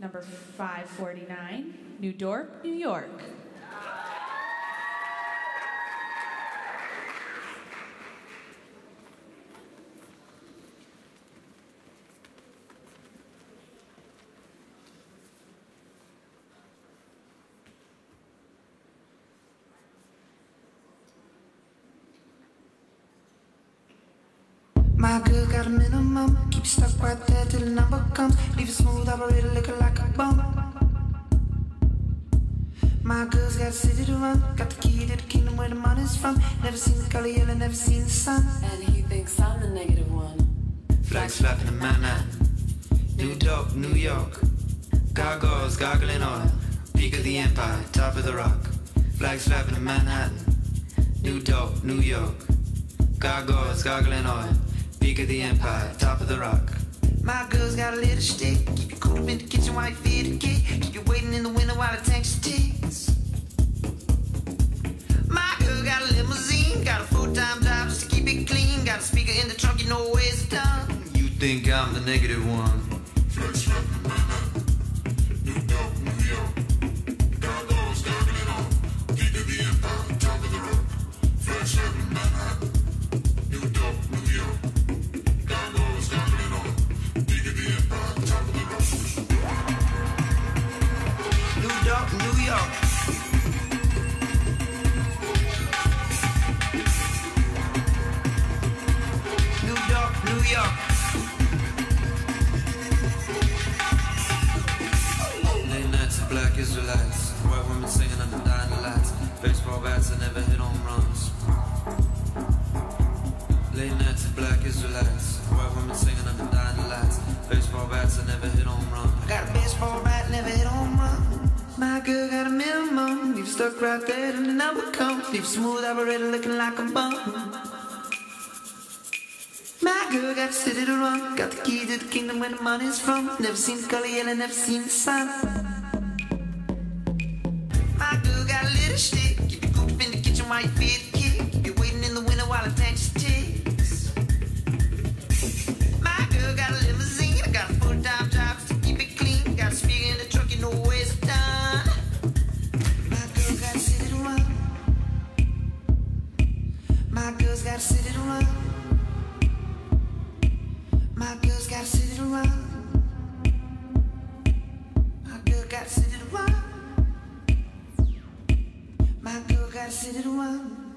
Number 549, New Dorp, New York. My girl got a minimum. Keep you stuck right there till the number comes. Leave it smooth operator looking like a bum. My girl's got a city to run. Got the key to the kingdom where the money's from. Never seen the color yellow, never seen the sun. And he thinks I'm the negative one. Flags flapping in Manhattan. New York, New York. Gargoyles gargling oil. Peak of the empire, top of the rock. Flags flapping in Manhattan. New York, New York. Gargoyles gargling oil. Peak of the empire, top of the rock. My girl's got a little stick. Keep you cool up in the kitchen while you feed the kid. Keep you waiting in the window while the tank ticks. My girl got a limousine. Got a full-time job just to keep it clean. Got a speaker in the trunk, you know where it's done. You think I'm the negative one? Late nights of black Israelites. White women singing and under dying lights. Baseball bats that never hit stuck right there till the number comes. Leave smooth operator looking like a bum. My girl got the city to run. Got the key to the kingdom where the money's from. Never seen the color yellow, never seen the sun. My girl got a little stick. Keep you cooped in the kitchen while you feed girls gotta sit it around. My girls gotta sit it around. My girl gotta sit it around. My girl gotta sit it around.